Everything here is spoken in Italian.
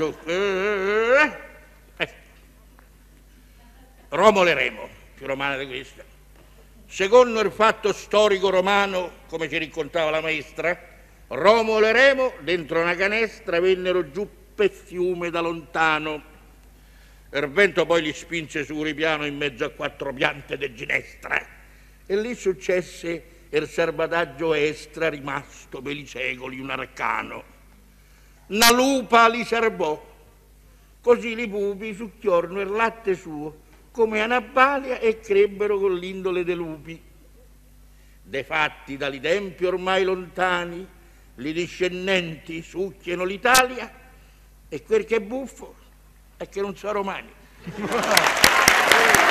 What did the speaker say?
Dunque, eh, eh. Romolo e Remo, più romana di questa. Secondo il fatto storico romano, come ci raccontava la maestra, Romolo e Remo dentro una canestra vennero giù per fiume da lontano. Il vento poi li spinse su ripiano in mezzo a quattro piante di ginestra e lì successe il serbataggio estra rimasto per i secoli un arcano. Una lupa li serbò, così li pupi succhiorno il latte suo come Anabalia e crebbero con l'indole dei lupi. De fatti dali tempi ormai lontani, li discendenti succhiano l'Italia e quel che è buffo è che non sono romani.